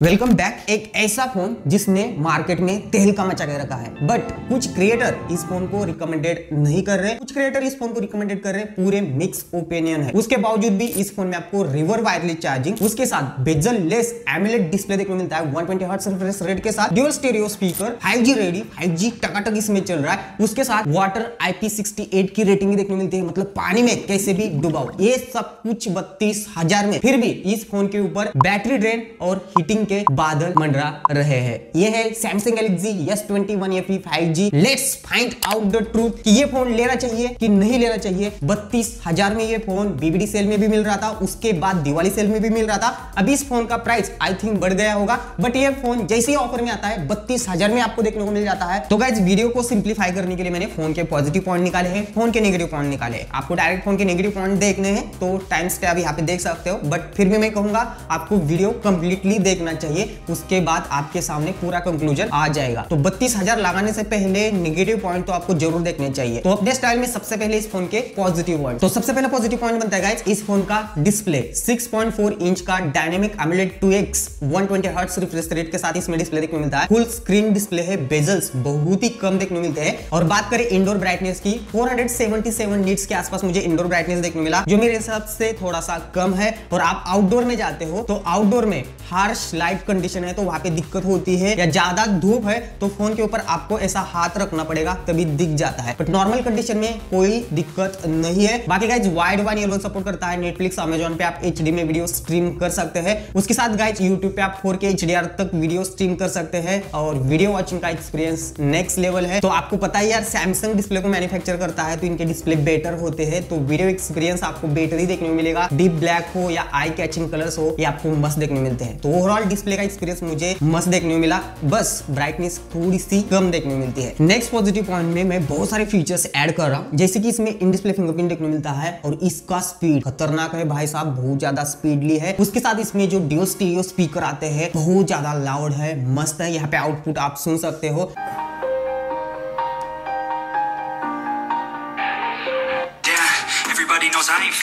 Welcome back एक ऐसा phone जिसने मार्केट में तेहलका मचा के रखा है। बट कुछ क्रिएटर इस फ़ोन को रिकमेंडेड नहीं कर रहे। कुछ क्रिएटर इस फ़ोन को रिकमेंडेड कर रहे। पूरे मिक्स ओपिनियन है। उसके बावजूद भी इस फ़ोन में आपको रिवर वायरलेस चार्जिंग उसके साथ बेजल लेस एमुलेट डिस्प्ले देखने मिलता है। 120 ट्वेंटी रिफ्रेश रेट के साथ। Dual stereo speaker 5G ready 5G टकाटक इसमें चल रहा है। उसके साथ वाटर IP68 की रेटिंग देखने को मिलती है। मतलब पानी में कैसे भी डुबाओ। ये सब कुछ बत्तीस हज़ार में। फिर भी इस फ़ोन के ऊपर बैटरी ड्रेन और हीटिंग के बादल मंडरा रहे हैं। ये है Samsung Galaxy S twenty one F five G let's find out the truth कि ये फ़ोन लेना चाहिए कि नहीं लेना चाहिए। बत्तीस हज़ार में ये फ़ोन बीबीडी सेल में भी मिल रहा था, उसके बाद दिवाली सेल में भी मिल रहा था। अभी इस फ़ोन का प्राइस आई थिंक बढ़ गया होगा। बट ये फ़ोन जैसे ही ऑफ़र में आता है, बत्तीस हज़ार में आपको देखने को मिल जाता है। तो गाइज़ वीडियो को सिंप्लीफाई करने के लिए मैंने फ़ोन के पॉजिटिव पॉइंट निकाले हैं फ़ोन के नेगेटिव पॉइंट निकाले आपको डायरेक्ट फ़ोन के नेगेटिव पॉइंट देखने हैं तो टाइम स्टैप यहाँ पे देख सकते हो। बट फिर भी मैं कहूँगा, आपको वीडियो कंप्लीटली देखना चाहिए, उसके बाद आपके सामने पूरा कंक्लूजन आ जाएगा। तो बत्तीस हज़ार लगाने से पहले निगेटिव पॉइंट तो आपको ज़रूर देखने चाहिए। तो अपने स्टाइल में सबसे पहले इस फ़ोन के पॉजिटिव पॉइंट तो सबसे पहले पॉजिटिव पॉइंट बनता है इस फ़ोन का डिस्प्ले 6.4 इंच का dynamic AMOLED 2x 120 hertz refresh rate के साथ इसमें डिस्प्ले देखने मिलता है। फुल स्क्रीन डिस्प्ले है बेजल्स बहुत ही कम देखने मिलते हैं। और बात करें इंडोर ब्राइटनेस की 477 नीट्स के आसपास मुझे इंडोर ब्राइटनेस देखने मिला, जो मेरे हिसाब से थोड़ा सा कम है। और आप आउटडोर में जाते हो तो आउटडोर में हार्श लाइट कंडीशन है तो वहाँ पे दिक्कत होती है या ज़्यादा धूप है तो फ़ोन के ऊपर आपको ऐसा हाथ रखना पड़ेगा, तभी दिख जाता है। बट नॉर्मल कंडीशन में कोई दिक्कत नहीं है। बाकी guys wide one year support करता है नेटफ्लिक्स अमेजोन पे आप एचडी में वीडियो स्ट्रीम कर सकते हैं। उसके साथ गाइज़ यूट्यूब पे आप फोर के तक वीडियो स्ट्रीम कर सकते हैं और वीडियो वॉचिंग का एक्सपीरियंस नेक्स्ट लेवल है। तो आपको पता है यार सैमसंग डिस्प्ले को मैन्युफैक्चर करता है तो इनके डिस्प्ले बेटर होते हैं। तो वीडियो एक्सपीरियंस आपको बेटर ही देखने को मिलेगा। डीप ब्लैक हो या आई कैचिंग कलर्स हो, ये आपको मस्त देखने मिलते हैं। तो ओवरऑल डिस्प्ले का एक्सपीरियंस मुझे मस्त देखने को मिला। बस ब्राइटनेस थोड़ी सी कम देखने को मिलती है। नेक्स्ट पॉजिटिव पॉइंट में मैं बहुत सारे फीचर्स एड कर रहा हूँ, जैसे कि इसमें इन डिस्प्ले फिंगरप्रिंट देखने मिलता है और इसका स्पीड खतरनाक है भाई साहब, बहुत ज़्यादा स्पीडली है। उसके साथ इसमें जो डिओ स्टीरियो स्पीकर आते हैं, बहुत ज़्यादा लाउड है, मस्त है। यहाँ पे आउटपुट आप सुन सकते हो।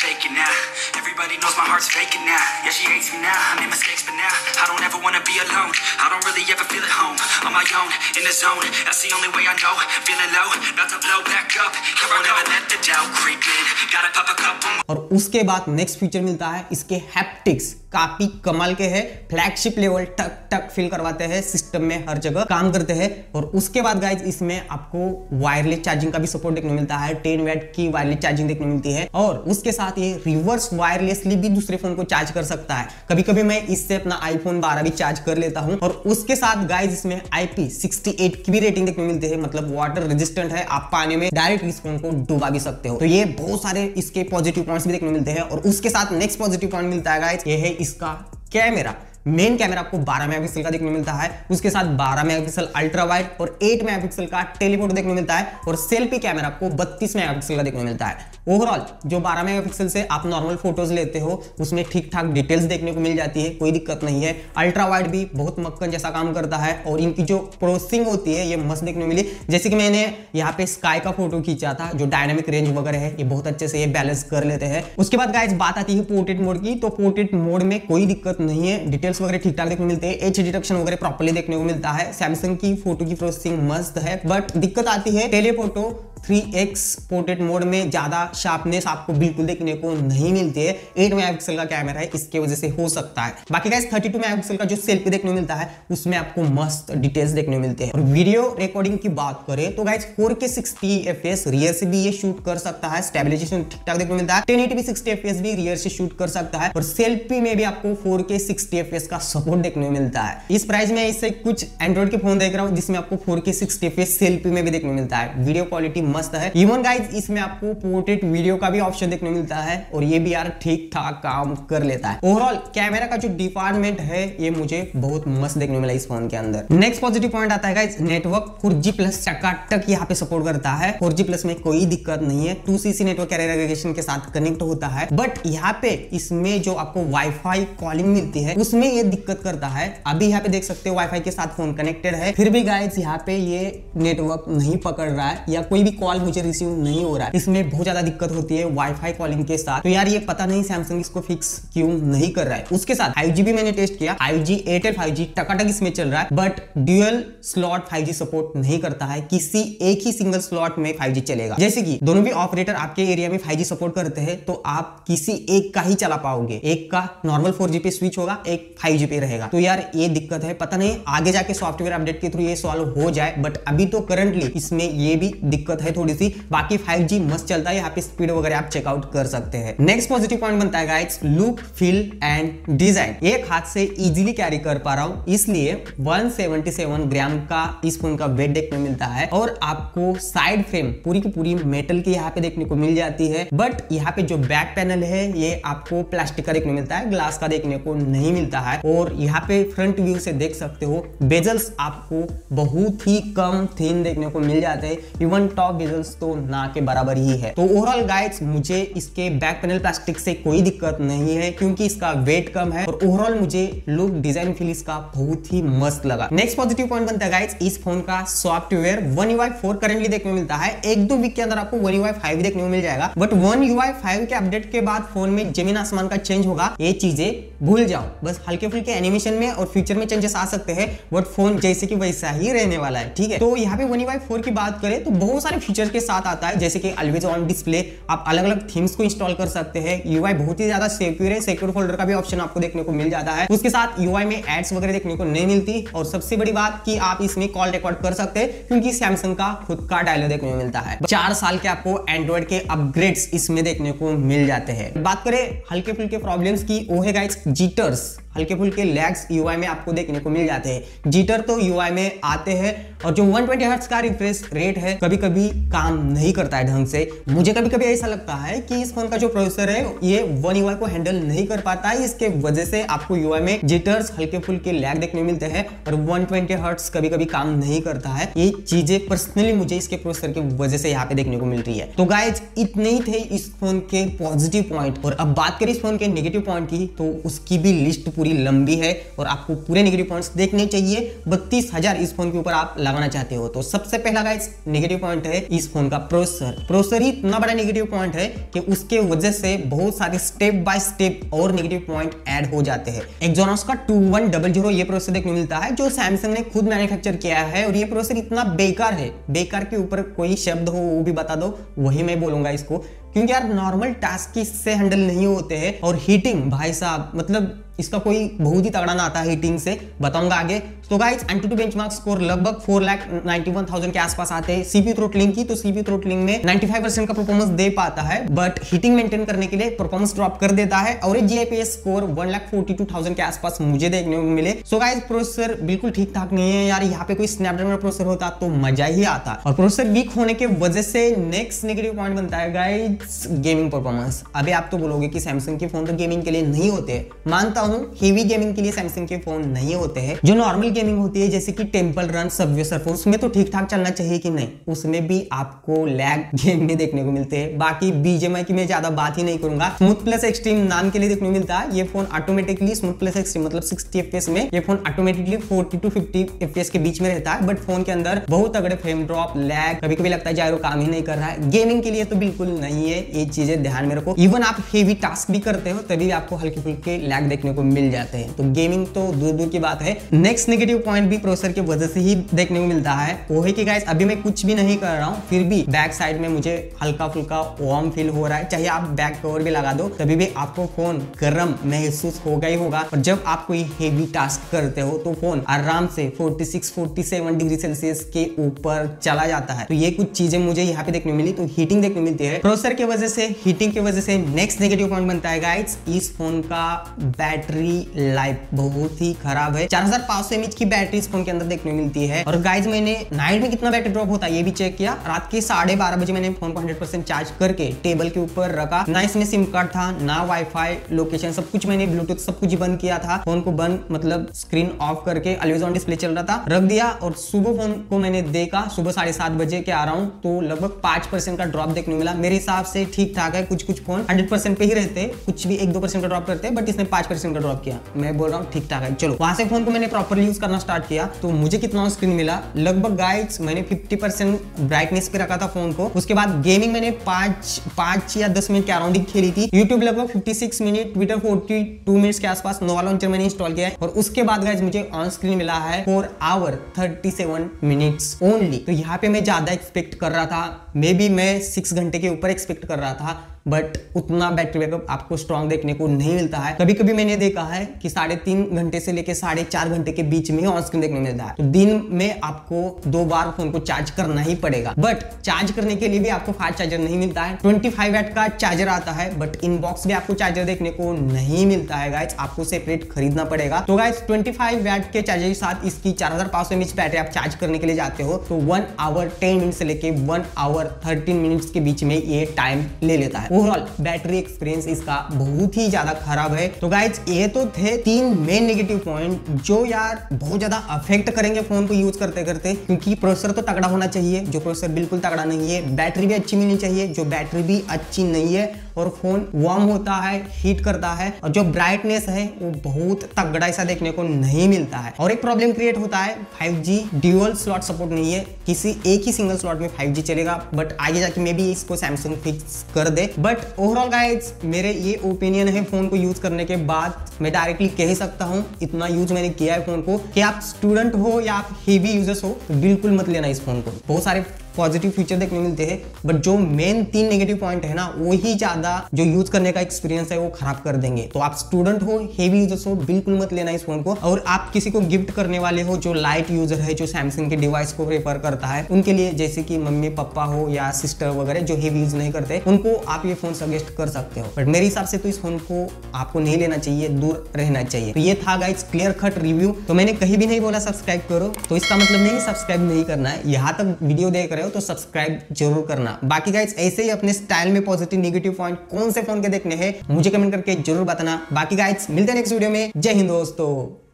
faking now. Everybody knows my heart's faking now. Yeah, she hates me now. I made mistakes, but now I don't ever wanna be alone. I don't really ever feel at home. On my own, in the zone. That's the only way I know. Feeling low, about to blow back up. Here I never let the doubt creep in. Gotta pop a couple. और उसके बाद next feature मिलता है इसके haptics काफ़ी कमाल के हैं। फ्लैगशिप लेवल टक टक फील करवाते हैं सिस्टम में हर जगह, काम करते हैं। और उसके बाद गाइज़ इसमें आपको वायरलेस चार्जिंग का भी सपोर्ट देखने मिलता है। टेन वैट की वायरलेस चार्जिंग देखने मिलती है। और उसके साथ ये रिवर्स वायरलेसली भी दूसरे फ़ोन को चार्ज कर सकता है। कभी कभी मैं इससे अपना आईफोन 12 भी चार्ज कर लेता हूँ। और उसके साथ गाइज़ इसमें IP68 की भी रेटिंग देखने मिलती है। मतलब वाटर रेजिस्टेंट है। आप पानी में डायरेक्ट इस फ़ोन को डुबा भी सकते हो। तो ये बहुत सारे इसके पॉजिटिव पॉइंट्स भी देखने मिलते हैं। और उसके साथ नेक्स्ट पॉजिटिव पॉइंट मिलता है गाइज़ ये है इसका कैमरा। मेन कैमरा आपको 12 मेगापिक्सल का देखने मिलता है, उसके साथ 12 मेगापिक्सल अल्ट्रा वाइड और 8 मेगापिक्सल का टेलीफोटो देखने मिलता है और सेल्फी कैमरा आपको 32 मेगापिक्सल का देखने मिलता है। ओवरऑल जो 12 मेगापिक्सल से आप नॉर्मल फ़ोटोज़ लेते हो, उसमें ठीक ठाक डिटेल्स देखने को मिल जाती है, कोई दिक्कत नहीं है। अल्ट्रा वाइड भी बहुत मक्कन जैसा काम करता है और इनकी जो प्रोसेसिंग होती है, ये मस्त देखने को मिली। जैसे कि मैंने यहाँ पे स्काई का फ़ोटो खींचा था, जो डायनामिक रेंज वगैरह है, ये बहुत अच्छे से ये बैलेंस कर लेते हैं। उसके बाद गाइज़ बात आती है पोर्ट्रेट मोड की तो पोर्ट्रेट मोड में कोई दिक्कत नहीं है। डिटेल्स वगैरह ठीक ठाक देखने मिलते हैं। एच डिटेक्शन वगैरह प्रॉपरली देखने को मिलता है। सैमसंग की फ़ोटो की प्रोसेसिंग मस्त है। बट दिक्कत आती है टेलीफोटो 3x पोर्ट्रेट मोड में ज़्यादा शार्पनेस आपको बिल्कुल देखने को नहीं मिलती है। 8 मेगापिक्सल का कैमरा है, इसके वजह से हो सकता है। बाकी गाइस 32 मेगापिक्सल का जो सेल्फी देखने को मिलता है, उसमें आपको मस्त डिटेल्स देखने को मिलते हैं। और वीडियो रिकॉर्डिंग की बात करें तो गाइस 4K 60 fps रियर से भी ये शूट कर सकता है। स्टेबिलाईजेशन ठीक ठाक देखने को मिलता है। 1080p 60 fps भी रियर से शूट कर सकता है। और सेल्फी में भी आपको 4K 60 fps का सपोर्ट देखने को मिलता है। इस प्राइस में इससे कुछ एंड्रॉइड के फ़ोन देख रहा हूँ, जिसमें आपको 4K 60 fps सेल्फी में भी देखने मिलता है। वीडियो क्वालिटी मस्त है। इवन गाइज़ इसमें आपको पोर्ट्रेट वीडियो का भी ऑप्शन देखने मिलता है और ये भी यार ठीक ठाक काम कर लेता है। ओवरऑल कैमरा का जो डिपार्टमेंट है, ये मुझे बहुत मस्त देखने मिला इस फ़ोन के अंदर। नेक्स्ट पॉजिटिव पॉइंट आता है नेटवर्क फोर जी प्लस टकाटक यहाँ पे सपोर्ट करता है। फोर प्लस में कोई दिक्कत नहीं है। टू सी नेटवर्क एग्रीगेशन के साथ कनेक्ट होता है। बट यहाँ पे इसमें जो आपको वाईफाई कॉलिंग मिलती है, उसमें ये दिक्कत करता है। अभी यहाँ पे देख सकते हो वाईफाई के साथ फ़ोन कनेक्टेड है। फिर भी गाइज़ यहाँ पे ये नेटवर्क नहीं पकड़ रहा है या कोई भी कॉल मुझे रिसीव नहीं हो रहा है। इसमें बहुत ज़्यादा दिक्कत होती है वाईफाई कॉलिंग के साथ। तो यार, ये पता नहीं सैमसंग इसको फिक्स क्यों नहीं कर रहा है। उसके साथ फाइव भी मैंने टेस्ट किया। Five G Airtel five G टकाटक इसमें चल रहा है। But dual slot five support नहीं करता है। किसी एक ही सिंगल स्लॉट में फाइव चलेगा। जैसे कि दोनों भी ऑपरेटर आपके एरिया में फाइव सपोर्ट करते हैं तो आप किसी एक का ही चला पाओगे। एक का नॉर्मल फोर पे स्विच होगा, एक फाइव पे रहेगा। तो यार ये दिक्कत है। पता नहीं, आगे जाके सॉफ्टवेयर अपडेट के थ्रू ये सॉल्व हो जाए बट अभी तो करंटली इसमें ये भी दिक्कत है थोड़ी सी बाकी फाइव जी मस्त चलता है, यहाँ पे स्पीड वगैरह आप चेकआउट कर सकते हैं। नेक्स्ट पॉजिटिव पॉइंट बनता है guys look feel and design एक हाथ से इजिली कैरी कर पा रहा हूँ, इसलिए 177 ग्राम का इस फ़ोन का वेट देखने मिलता है और आपको साइड फ्रेम पूरी की पूरी मेटल की यहाँ पे देखने को मिल जाती है। बट यहाँ पे जो बैक पैनल है, ये आपको प्लास्टिक का देखने मिलता है ग्लास का देखने को नहीं मिलता। है और यहाँ पे फ्रंट व्यू से देख सकते हो बेजल्स आपको बहुत ही कम थीन देखने को मिल जाते हैं। इवन टॉप बेजल्स तो ना के बराबर ही है। तो ओवरऑल गाइड्स मुझे इसके बैक पैनल प्लास्टिक से कोई दिक्कत नहीं है, क्योंकि इसका वेट कम है और ओवरऑल मुझे लुक डिज़ाइन फील इसका बहुत ही मस्त लगा। नेक्स्ट पॉजिटिव पॉइंट बनता है गाइड्स इस फ़ोन का software one UI four currently देखने को मिलता है। एक दो वीक के अंदर आपको वन यू फाइव देखने को मिल जाएगा बट वन यू फाइव के अपडेट के बाद फ़ोन में ज़मीन आसमान का चेंज होगा, ये चीज़ें भूल जाओ। बस हल्के फुल्के एनिमेशन में और फ्यूचर में चेंजेस आ सकते हैं बट फ़ोन जैसे कि वैसा ही रहने वाला है, ठीक है? तो यहाँ पे वन यू फोर की बात करें तो बहुत सारे फीचर के साथ आता है, जैसे कि ऑलवेज ऑन डिस्प्ले आप अलग अलग थीम्स को इंस्टॉल कर सकते हैं। यूआई बहुत ही ज़्यादा सिक्योर है सिक्योर फोल्डर का भी ऑप्शन आपको देखने को मिल जाता है। उसके साथ यूआई में एड्स वगैरह देखने को नहीं मिलती, और सबसे बड़ी बात की आप इसमें कॉल रिकॉर्ड कर सकते हैं, क्योंकि सैमसंग का खुद का डायलॉग देखने को मिलता है। चार साल के आपको एंड्रॉइड के अपग्रेड्स इसमें देखने को मिल जाते हैं। बात करें हल्के फुल्के प्रॉब्लम्स की वो है गाइस जीटर्स हल्के फुल्के लैग्स यूआई में आपको देखने को मिल जाते हैं। जीटर तो यूआई में आते हैं और जो 120 ट्वेंटी का रिफ्रेश रेट है कभी कभी काम नहीं करता है ढंग से। मुझे कभी कभी ऐसा लगता है कि इस फ़ोन का जो प्रोसेसर है, ये वन यूआई को हैंडल नहीं कर पाता है। इसके वजह से आपको यूआई में जिटर्स हल्के फुल्के लैग देखने मिलते हैं और वन ट्वेंटी कभी कभी काम नहीं करता है। ये चीज़ें पर्सनली मुझे इसके प्रोसेसर की वजह से यहाँ पे देखने को मिल रही है। तो गाइज़ इतने ही थे इस फ़ोन के पॉजिटिव पॉइंट और अब बात करें इस फ़ोन के नेगेटिव पॉइंट की तो उसकी भी लिस्ट पूरी पूरी लंबी है और आपको पूरे नेगेटिव पॉइंट्स देखने चाहिए। बत्तीस हज़ार इस फ़ोन के ऊपर आप लगाना चाहते हो। तो सबसे पहला गाइस नेगेटिव पॉइंट है इस फ़ोन का प्रोसेसर प्रोसेसर ही इतना बड़ा नेगेटिव पॉइंट है कि उसके वजह से बहुत सारे स्टेप बाय स्टेप और नेगेटिव पॉइंट ऐड हो जाते हैं। एक्जोनॉस का two one double zero processor देखने मिलता है, जो सैमसंग ने खुद मैन्युफैक्चर किया है और ये प्रोसेसर इतना बेकार है। बेकार के ऊपर कोई शब्द हो, वो भी बता दो, वही मैं बोलूँगा इसको। क्योंकि यार नॉर्मल टास्क इससे हैंडल नहीं होते हैं। और हीटिंग भाई साहब मतलब इसका कोई बहुत ही तगड़ा ना आता हीटिंग से। बताऊँगा आगे तो गाइस एंटी बेंचमार्क स्कोर लगभग four lakh ninety one thousand के आसपास आते हैं। सीपी थ्रोटलिंग की तो सीपी थ्रोटलिंग में 95 परसेंट का परफॉर्मेंस दे पाता है बट हीटिंग मेंटेन करने के लिए परफॉर्मेंस ड्रॉप कर देता है। और GIPS score one lakh forty two thousand के आसपास मुझे देखने को मिले। सो गाइस प्रोसेसर बिल्कुल ठीक ठाक नहीं है यार। यहाँ पे कोई स्नैपड्रैगन प्रोसेसर होता तो मज़ा ही आता। और प्रोसेसर वीक होने के वजह से नेक्स्ट नेगेटिव पॉइंट बनता है गाइज़ गेमिंग परफॉर्मेंस अभी आप तो बोलोगे कि सैमसंग के फ़ोन तो गेमिंग के लिए नहीं होते। मानता हूँ हेवी गेमिंग के लिए सैमसंग के फ़ोन नहीं होते हैं, जो नॉर्मल गेमिंग होती है, जैसे कि टेंपल रन सबवे सर्फर उसमें तो ठीक ठाक चलना चाहिए कि नहीं? उसमें भी आपको लैग गेम में देखने को मिलते हैं। बाकी बीजेमआई की मैं ज़्यादा बात ही नहीं करूँगा। स्मूथ प्लस एक्सट्रीम नाम के लिए देखने को मिलता है। ये phone automatically smooth plus extreme मतलब सिक्सटी एफ़ में, ये phone automatically forty to fifty F के बीच में रहता है। बट फ़ोन के अंदर बहुत तगड़े फ्रेम ड्रॉप लैग कभी कभी लगता है जायरो काम ही नहीं कर रहा है। गेमिंग के लिए तो बिल्कुल नहीं है। ये चीज़ें ध्यान में रखो। इवन आप हेवी टास्क भी करते हो, तभी आपको हल्के फुल्के लैग देखने को मिल जाते हैं। तो गेमिंग तो दूर दूर की बात है। नेक्स्ट पॉइंट भी प्रोसेसर की वजह से ही देखने को मिलता है। वो है कि गाइस अभी मैं कुछ भी नहीं कर रहा हूँ, फिर भी बैक साइड में मुझे हल्का फुल्का वार्म फील हो रहा है। चाहे आप बैक कवर भी लगा दो, तभी भी आपको फ़ोन गर्म महसूस होगा ही होगा। और जब आप कोई हेवी टास्क करते हो तो फ़ोन आराम से 46 47 डिग्री सेल्सियस के ऊपर चला जाता है। तो ये कुछ चीज़ें मुझे यहाँ पे देखने मिली तो हीटिंग देखने मिलती है। प्रोसेसर की वजह से हीटिंग की वजह से नेक्स्ट नेगेटिव पॉइंट बनता है गाइस इस फ़ोन का बैटरी लाइफ बहुत ही खराब है। चार हज़ार पाँच सौ की बैटरी फ़ोन के अंदर देखने मिलती है। और गाइज़ मैंने नाइट में कितना बैटरी ड्रॉप होता है, ये भी चेक किया। रात के साढ़े बारह बजे मैंने फ़ोन को हंड्रेड चार्ज करके टेबल के ऊपर रखा। ना इसमें सिम कार्ड था, ना वाईफाई लोकेशन सब कुछ मैंने ब्लूटूथ सब कुछ बंद किया था। फ़ोन को बंद मतलब स्क्रीन ऑफ़ करके अलवेज ऑन डिस्प्ले चल रहा था। रख दिया और सुबह फ़ोन को मैंने देखा, सुबह साढ़े सात बजे के आ रहा हूँ तो लगभग पाँच परसेंट का ड्रॉप देखने मिला। मेरे हिसाब से ठीक ठाक है कुछ कुछ फ़ोन हंड्रेड परसेंट पे ही रहते, कुछ भी एक दो परसेंट का ड्रॉप करते हैं बट इसने पाँच परसेंट का ड्रॉप किया। मैं बोल रहा हूँ ठीक ठाक है, चलो। वहाँ से फ़ोन को मैंने प्रॉपर यूज़ करना स्टार्ट किया तो मुझे कितना स्क्रीन मिला? लगभग गाइड्स मैंने फिफ्टी परसेंट ब्राइटनेस पे रखा था फ़ोन को। उसके बाद गेमिंग मैंने पाँच पाँच या दस मिनट के अराउंड खेली थी। यूट्यूब लगभग fifty six minute Twitter forty two minutes के आसपास नोवा लॉन्चर मैंने इंस्टॉल किया है। और उसके बाद गाइज़ मुझे ऑन स्क्रीन मिला है four hour thirty seven minutes only तो यहाँ पे मैं ज़्यादा एक्सपेक्ट कर रहा था। मे बी मैं सिक्स घंटे के ऊपर एक्सपेक्ट कर रहा था। बट उतना बैटरी बैकअप आपको स्ट्रॉन्ग देखने को नहीं मिलता है। कभी कभी मैंने देखा है कि साढ़े तीन घंटे से लेकर साढ़े चार घंटे के बीच में ऑन स्क्रीन देखने मिलता है। तो दिन में आपको दो बार फ़ोन को चार्ज करना ही पड़ेगा। बट चार्ज करने के लिए भी आपको फास्ट चार्जर नहीं मिलता है। ट्वेंटी फाइव का चार्जर आता है बट इनबॉक्स भी आपको चार्जर देखने को नहीं मिलता है गाइज़ आपको सेपरेट खरीदना पड़ेगा। तो गाइज़ ट्वेंटी फाइव के चार्जर के साथ इसकी चार हज़ार पाँच सौ बैटरी आप चार्ज करने के लिए जाते हो तो वन आवर टेन मिनट से लेके वन आवर थर्टीन मिनट्स के बीच में ये टाइम ले लेता है। ओवरऑल बैटरी एक्सपीरियंस इसका बहुत ही ज़्यादा खराब है। तो गाइज़ ये तो थे तीन मेन नेगेटिव पॉइंट जो यार बहुत ज़्यादा अफेक्ट करेंगे फ़ोन को यूज़ करते करते क्योंकि प्रोसेसर तो तगड़ा होना चाहिए। जो प्रोसेसर बिल्कुल तगड़ा नहीं है बैटरी भी अच्छी मिलनी चाहिए, जो बैटरी भी अच्छी नहीं है और फ़ोन वार्म होता है हीट करता है और जो ब्राइटनेस है, वो बहुत तगड़ा ऐसा देखने को नहीं मिलता है। और एक प्रॉब्लम क्रिएट होता है 5G ड्यूअल स्लॉट सपोर्ट नहीं है। किसी एक ही सिंगल स्लॉट में 5G चलेगा बट आगे जाके मे बी इसको सैमसंग फिक्स कर दे। बट ओवरऑल गाइज़ मेरे ये ओपिनियन है फ़ोन को यूज़ करने के बाद। मैं डायरेक्टली कह सकता हूँ, इतना यूज़ मैंने किया है फ़ोन को। कि आप स्टूडेंट हो या आप हेवी यूज़र्स हो तो बिल्कुल मत लेना इस फ़ोन को। बहुत सारे पॉजिटिव फीचर देखने मिलते हैं बट जो मेन तीन नेगेटिव पॉइंट है ना, वही ज़्यादा जो यूज़ करने का एक्सपीरियंस है, वो खराब कर देंगे। तो आप स्टूडेंट हो हेवी यूज़र्स हो, बिल्कुल मत लेना इस फ़ोन को। और आप किसी को गिफ्ट करने वाले हो, जो लाइट यूज़र है, जो सैमसंग के डिवाइस को प्रेफर करता है, उनके लिए जैसे कि मम्मी, पापा हो या सिस्टर वगैरह जो हेवी यूज़ नहीं करते, उनको आप ये फ़ोन सजेस्ट कर सकते हो। बट मेरे हिसाब से तो इस फ़ोन को आपको नहीं लेना चाहिए, दूर रहना चाहिए। तो ये था गाइज़ क्लियर कट रिव्यू तो मैंने कहीं भी नहीं बोला सब्सक्राइब करो। तो इसका मतलब नहीं सब्सक्राइब नहीं करना है। यहाँ तक वीडियो देख रहे हो तो सब्सक्राइब ज़रूर करना। बाकी गाइज़ ऐसे ही अपने स्टाइल में पॉजिटिव नेगेटिव पॉइंट कौन से फ़ोन के देखने हैं, मुझे कमेंट करके ज़रूर बताना। बाकी गाइज़ मिलते हैं नेक्स्ट वीडियो में। जय हिंद दोस्तों।